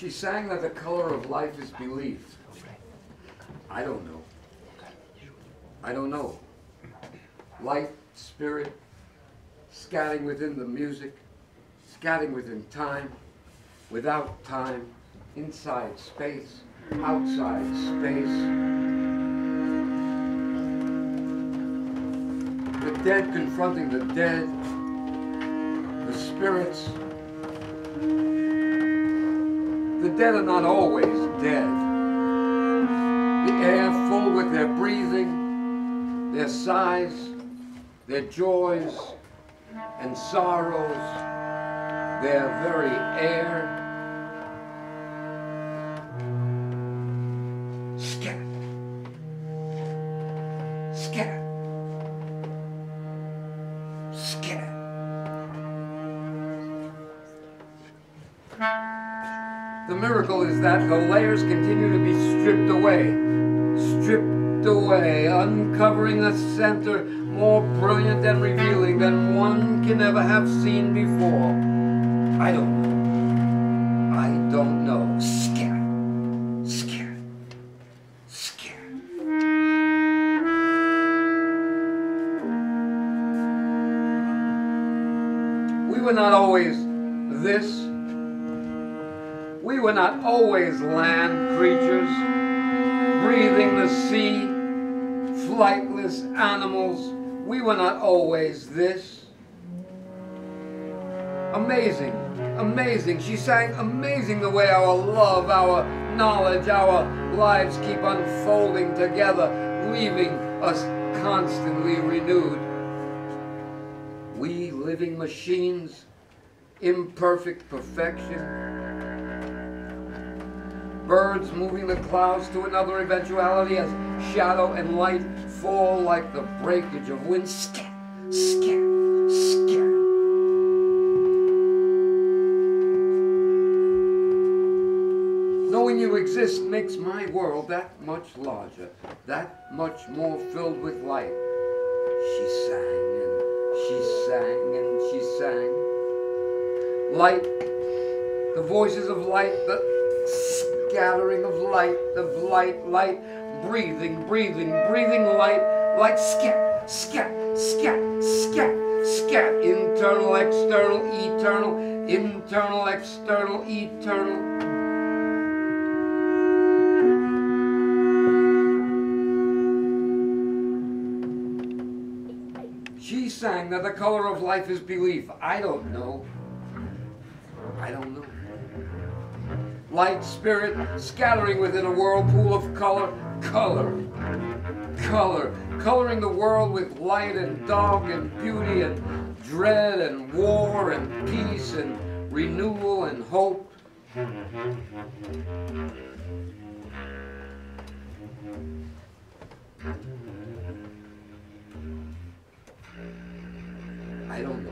She sang that the color of life is belief. I don't know. I don't know. Light, spirit, scatting within the music, scatting within time, without time, inside space, outside space. The dead confronting the dead, the spirits. The dead are not always dead. The air full with their breathing, their sighs, their joys and sorrows, their very air. Uncovering a center more brilliant and revealing than one can ever have seen before. I don't know. I don't know. Scat. Scat. Scat. We were not always this. We were not always land creatures, breathing the sea, flightless animals. We were not always this. Amazing, amazing. She sang amazing the way our love, our knowledge, our lives keep unfolding together, leaving us constantly renewed. We living machines, imperfect perfection. Birds moving the clouds to another eventuality as shadow and light fall like the breakage of wind. Scat, scat, scat. Knowing you exist makes my world that much larger, that much more filled with light. She sang and she sang and she sang. Light, the voices of light, the scattering of light, of light, light, breathing, breathing, breathing light, light, scat, scat, scat, scat, scat, internal, external, eternal, internal, external, eternal. She sang that the color of life is belief. I don't know. I don't know. Light, spirit, scattering within a whirlpool of color, color, color, coloring the world with light and dark and beauty and dread and war and peace and renewal and hope. I don't know.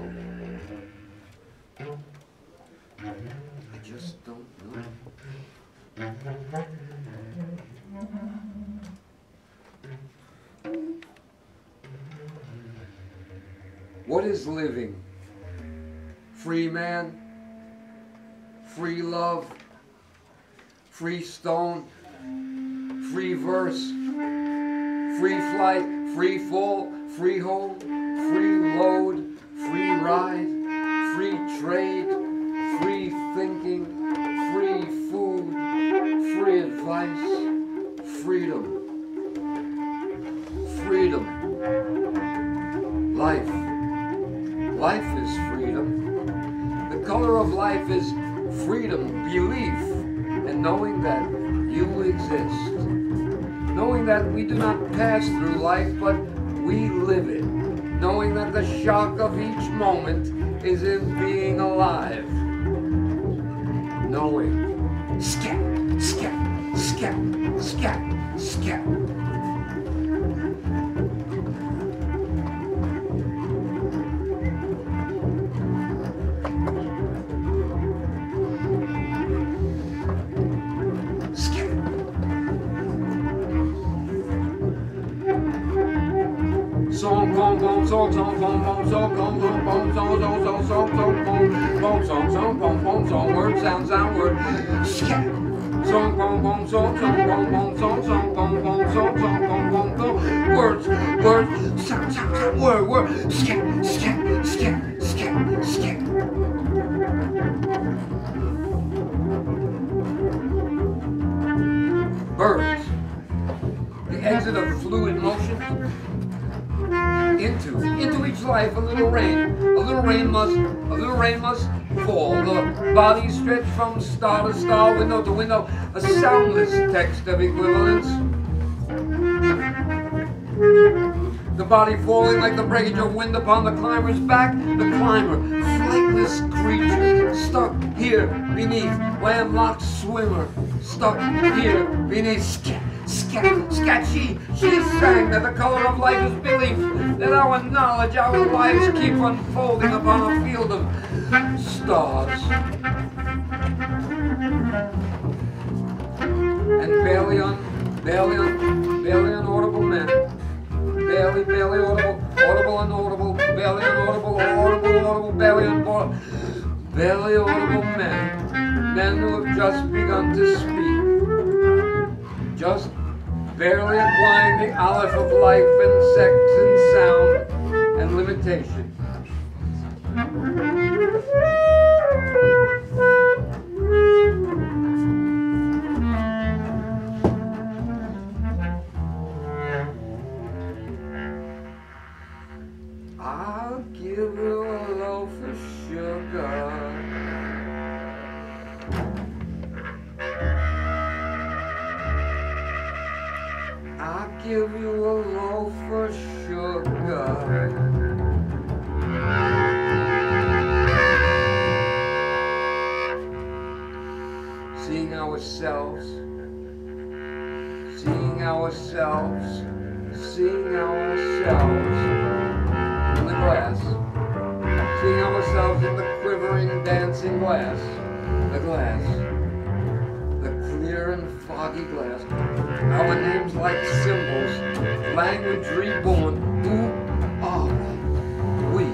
What is living? Free man? Free love? Free stone? Free verse? Free flight? Free fall? Free hold? Free load? Free ride? Free trade? Advice? Freedom? Freedom? Life? Life is freedom. The color of life is freedom, belief, and knowing that you exist. Knowing that we do not pass through life, but we live it. Knowing that the shock of each moment is in being alive. Knowing. Scat, scat, scat, scat, scat. Song, gong, song song song song song song song song song song song song song song song song song song song word sound sound word scat song bong song song bong bong song song bong bong song song bong bong song words words sound sound sound word word skip skip life a little rain a little rain must a little rain must fall. The body stretched from star to star window to window a soundless text of equivalence. The body falling like the breakage of wind upon the climber's back. The climber flightless creature stuck here beneath landlocked swimmer stuck here beneath scat scat she sang that the color of life is belief that our knowledge our lives keep unfolding upon a field of stars. And barely un barely un barely unaudible men. Barely, barely audible, audible, inaudible, barely unaudible, audible, audible, barely unaudible, barely audible men, men who have just begun to speak, just barely applying the olive of life and sex and sound and limitation. Ourselves, seeing ourselves, seeing ourselves. In the glass, seeing ourselves in the quivering, dancing glass, the glass, the clear and foggy glass, our names like symbols, language reborn. Who are we?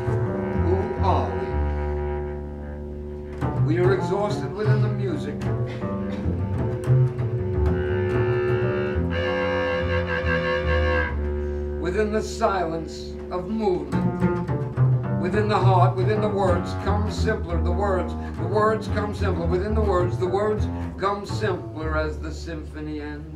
We. Are exhausted within the music. Within the silence of movement. Within the heart, within the words, come simpler. The words, the words come simpler. Within the words, the words come simpler as the symphony ends.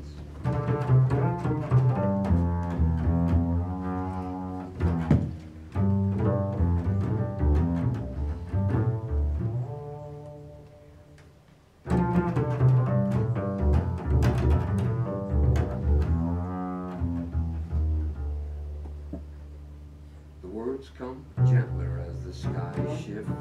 Sky shifts.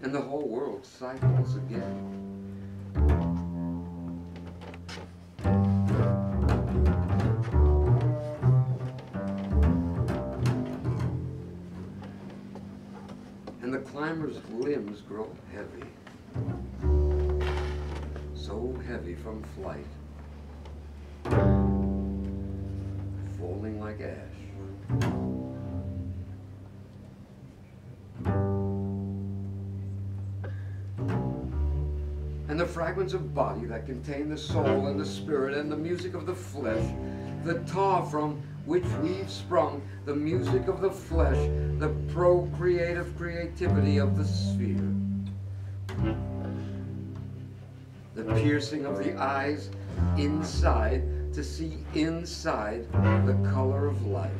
And the whole world cycles again. Limbs grow heavy. So heavy from flight, falling like ash. And the fragments of body that contain the soul and the spirit and the music of the flesh, the tar from which we've sprung, the music of the flesh, the procreative creativity of the sphere. The piercing of the eyes inside to see inside the color of life.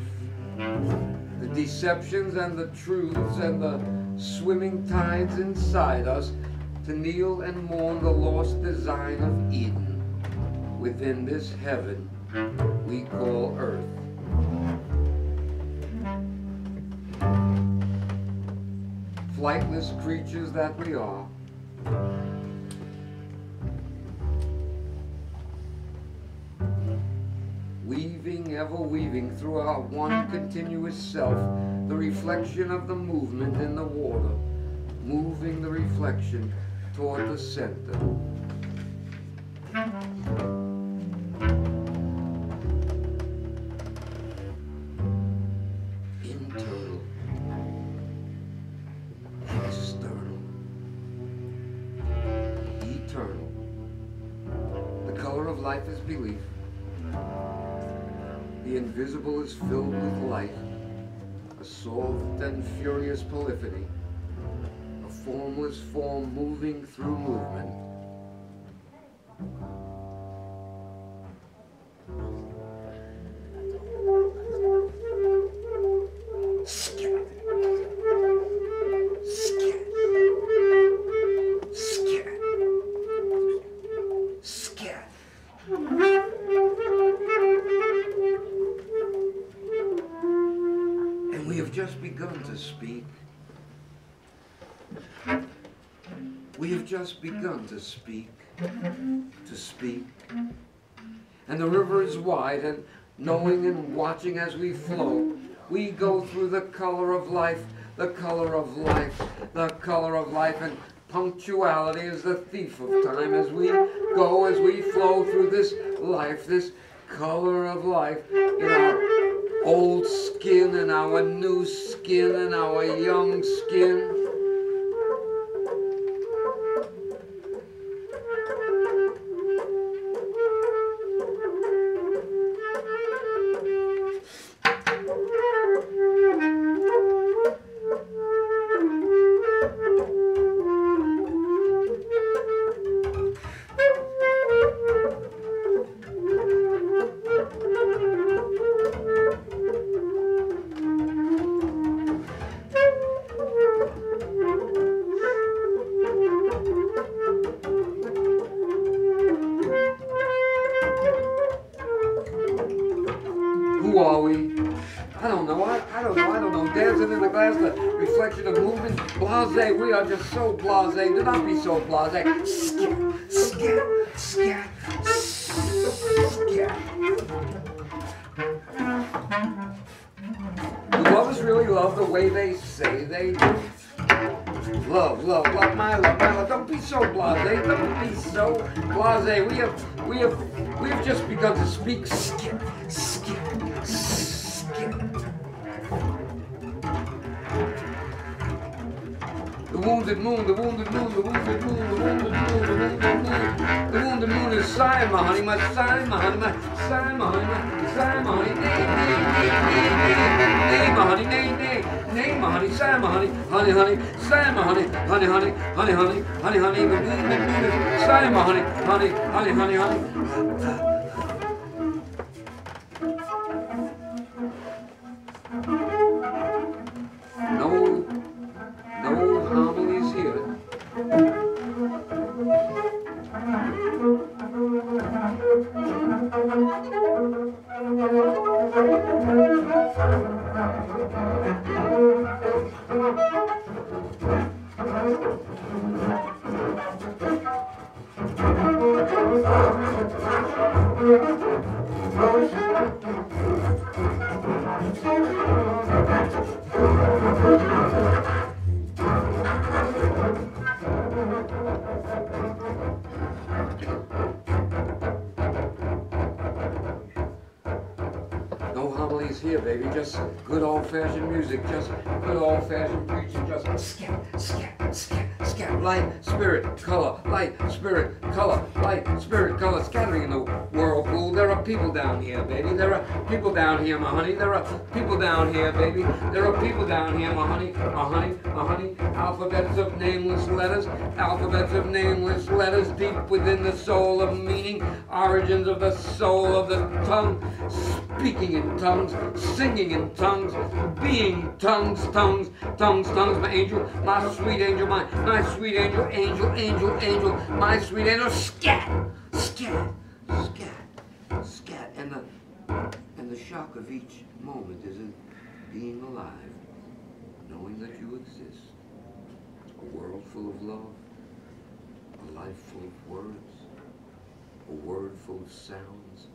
The deceptions and the truths and the swimming tides inside us to kneel and mourn the lost design of Eden within this heaven we call earth. flightless creatures that we are. Weaving, ever weaving through our one continuous self, the reflection of the movement in the water, moving the reflection toward the center. Furious polyphony, a formless form moving through movement. Just begun to speak, to speak. And the river is wide, and knowing and watching as we flow, we go through the color of life, the color of life, the color of life, and punctuality is the thief of time as we go, as we flow through this life, this color of life in our old skin and our new skin and our young skin. Just so blase. Do not be so blase. Scat, scat, scat, scat. Do lovers really love the way they say they do? Love, love, love, my love, my love. Don't be so blase. Don't be so blase. We have, we have, we have just begun to speak. Skip, skip. Wounded moon, the wounded moon, the wounded moon, the wounded moon, the wounded moon. The wounded moon is sighing, my honey, my sighing, my honey, my sighing, my honey, my sighing, my honey. Nay, nay, nay, nay, nay, nay, my honey, nay, nay, nay, my honey, sighing, my honey, honey, honey, sighing, my honey, honey, honey, honey, honey, honey, honey. The wounded moon is sighing, my honey, honey, honey, honey, honey. Here, baby. Just good old-fashioned music. Just good old-fashioned preaching. Just scat, scat, scat, scat. Light, spirit, color. Light, spirit, color. Light, spirit, color. Scattering in the whirlpool. There are people down here, baby. There are people down here, my honey. There are people down here, baby. There are people down here, my honey, my honey, honey. Alphabets of nameless letters. Alphabets of nameless letters deep within the soul of meaning. Origins of the soul of the tongue. Speaking in tongues, singing in tongues, being tongues, tongues, tongues, tongues, my angel, my sweet angel, my, my sweet angel, angel, angel, angel, my sweet angel, scat, scat, scat, scat, and the, and the shock of each moment is in being alive, knowing that you exist, a world full of love, a life full of words, a word full of sounds,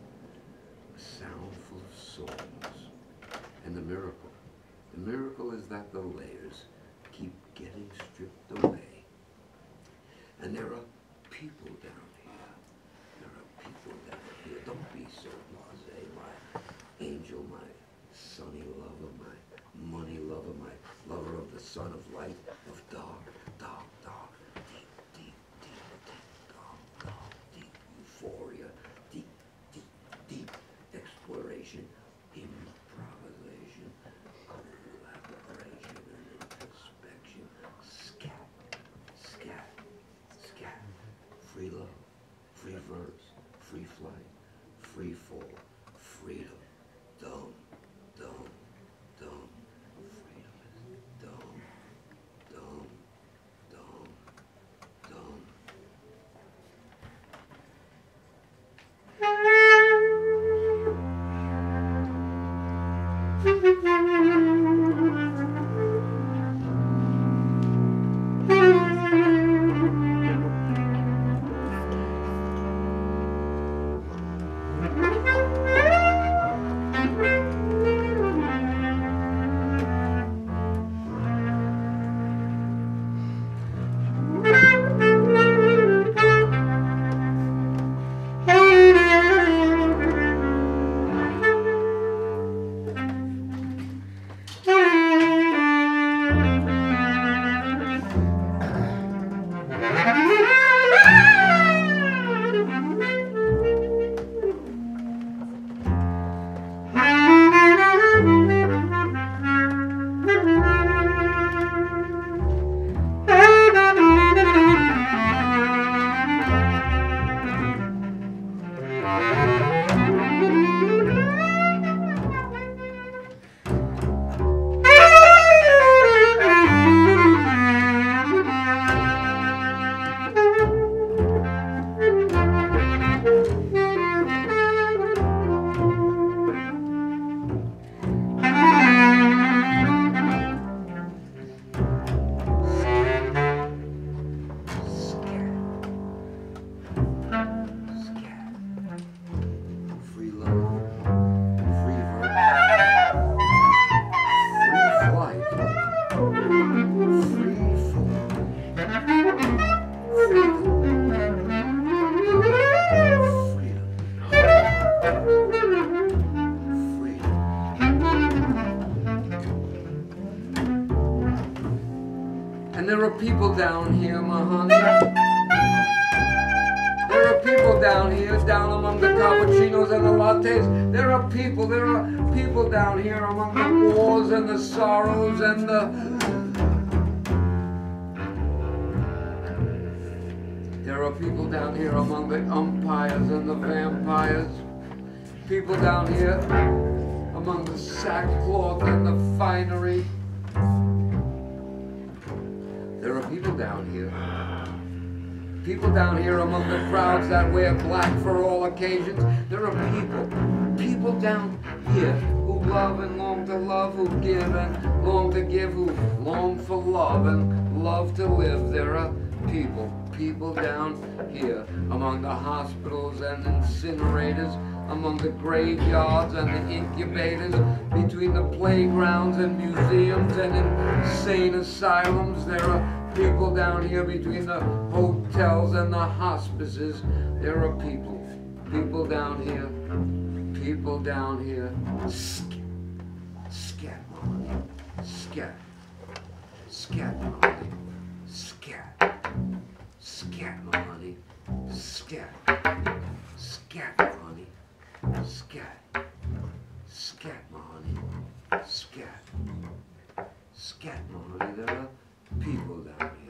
a sound full of souls. And the miracle, the miracle is that the layers keep getting stripped away. And there are people down People down here, my honey. There are people down here, down among the cappuccinos and the lattes. There are people, there are people down here among the wars and the sorrows and the. There are people down here among the umpires and the vampires. People down here among the sackcloth and the finery. People down here. People down here among the crowds that wear black for all occasions. There are people, people down here who love and long to love, who give and long to give, who long for love and love to live. There are people, people down here among the hospitals and incinerators, among the graveyards and the incubators, between the playgrounds and museums and insane asylums. There are people down here between the hotels and the hospices. There are people, people down here, people down here. Scat, scat, scat, scat, money, scat, scat, money, scat, scat, money, scat, scat, money, scat, scat, money. There are people down here.